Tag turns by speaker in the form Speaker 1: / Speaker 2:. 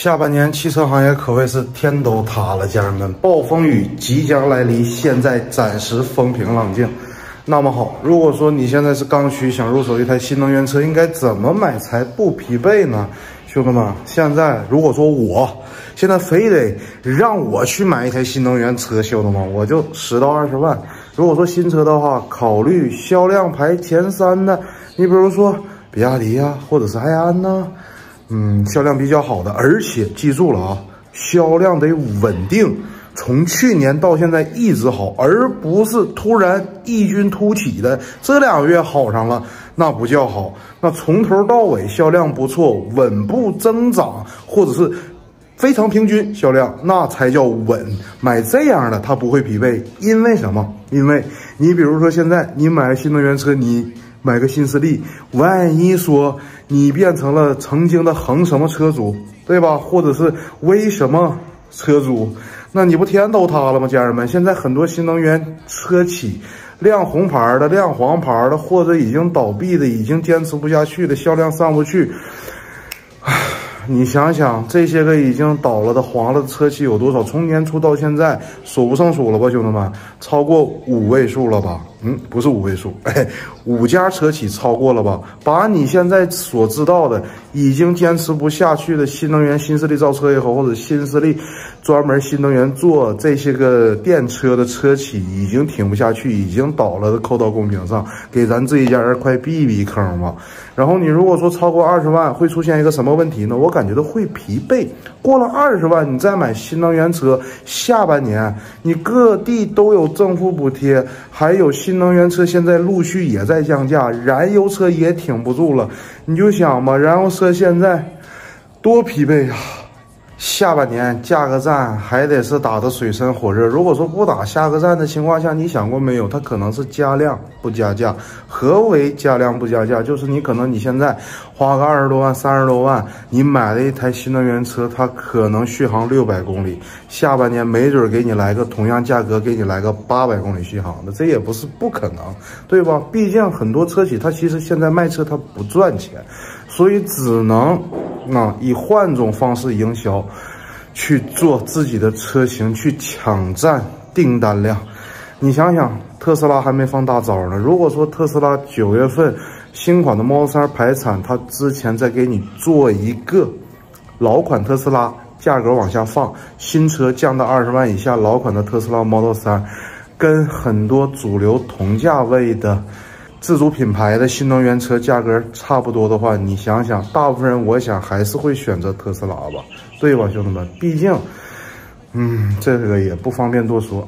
Speaker 1: 下半年汽车行业可谓是天都塌了，家人们，暴风雨即将来临，现在暂时风平浪静。那么好，如果说你现在是刚需，想入手一台新能源车，应该怎么买才不疲惫呢？兄弟们，现在如果说我现在非得让我去买一台新能源车，兄弟们，我就十到二十万。如果说新车的话，考虑销量排前三的，你比如说比亚迪呀，或者是埃安呐。嗯，销量比较好的，而且记住了啊，销量得稳定，从去年到现在一直好，而不是突然异军突起的这两个月好上了，那不叫好。那从头到尾销量不错，稳步增长，或者是非常平均销量，那才叫稳。买这样的它不会疲惫，因为什么？因为你比如说现在你买新能源车，你。买个新势力，万一说你变成了曾经的横什么车主，对吧？或者是为什么车主，那你不天都塌了吗？家人们，现在很多新能源车企亮红牌的、亮黄牌的，或者已经倒闭的、已经坚持不下去的、销量上不去。你想想，这些个已经倒了的、黄了的车企有多少？从年初到现在，数不胜数了吧，兄弟们，超过五位数了吧？嗯，不是五位数，哎，五家车企超过了吧？把你现在所知道的已经坚持不下去的新能源新势力造车也好，或者新势力专门新能源做这些个电车的车企已经挺不下去，已经倒了的，扣到公屏上，给咱这一家人快避避坑吧。然后你如果说超过二十万，会出现一个什么问题呢？我感觉到会疲惫。过了二十万，你再买新能源车，下半年你各地都有政府补贴，还有新能源车现在陆续也在降价，燃油车也挺不住了。你就想吧，燃油车现在多疲惫呀！下半年价格战还得是打得水深火热。如果说不打价格战的情况下，你想过没有？它可能是加量不加价。何为加量不加价？就是你可能你现在花个二十多万、三十多万，你买了一台新能源车，它可能续航六百公里。下半年没准给你来个同样价格，给你来个八百公里续航的，这也不是不可能，对吧？毕竟很多车企它其实现在卖车它不赚钱，所以只能。那以换种方式营销，去做自己的车型，去抢占订单量。你想想，特斯拉还没放大招呢。如果说特斯拉九月份新款的 Model 3排产，它之前再给你做一个老款特斯拉价格往下放，新车降到二十万以下，老款的特斯拉 Model 3跟很多主流同价位的。自主品牌的新能源车价格差不多的话，你想想，大部分人我想还是会选择特斯拉吧，对吧，兄弟们？毕竟，嗯，这个也不方便多说。